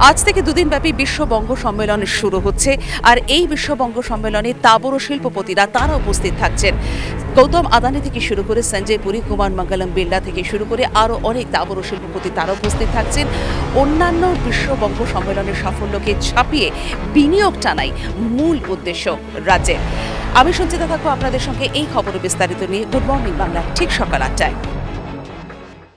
আজ থেকে দুদিন ব্যাপী বিশ্ব সম্মেলন শুরু হচ্ছে। আর এই বিশ্ববঙ্গ সম্মেলনে তাবর শিল্পপতিরা তারা উপস্থিত থাকছেন। গৌতম আদানি থেকে শুরু করে সঞ্জয় পুরী, কুমার মঙ্গলম বিড়লা থেকে শুরু করে আরও অনেক তাবর শিল্পপতি তারা উপস্থিত থাকছেন। অন্যান্য বিশ্ববঙ্গ সম্মেলনের সাফল্যকে ছাপিয়ে বিনিয়োগ টানাই মূল উদ্দেশ্য রাজ্যের। আমি সঞ্চিতা থাকব আপনাদের সঙ্গে এই খবর বিস্তারিত নিয়ে। Good morning Bangla. ঠিক সকাল আটটায়।